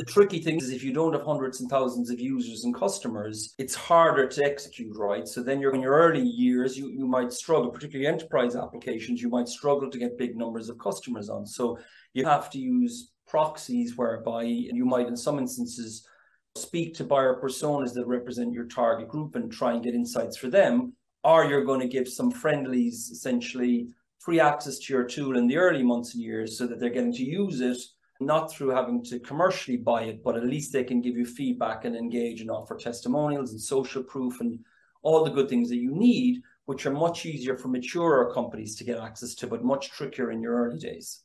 The tricky thing is if you don't have hundreds and thousands of users and customers, it's harder to execute, right? So then you're in your early years, you, you might struggle, particularly enterprise applications, you might struggle to get big numbers of customers on. So you have to use proxies whereby you might, in some instances, speak to buyer personas that represent your target group and try and get insights for them, or you're going to give some friendlies essentially free access to your tool in the early months and years so that they're getting to use it not through having to commercially buy it, but at least they can give you feedback and engage and offer testimonials and social proof and all the good things that you need, which are much easier for maturer companies to get access to, but much trickier in your early days.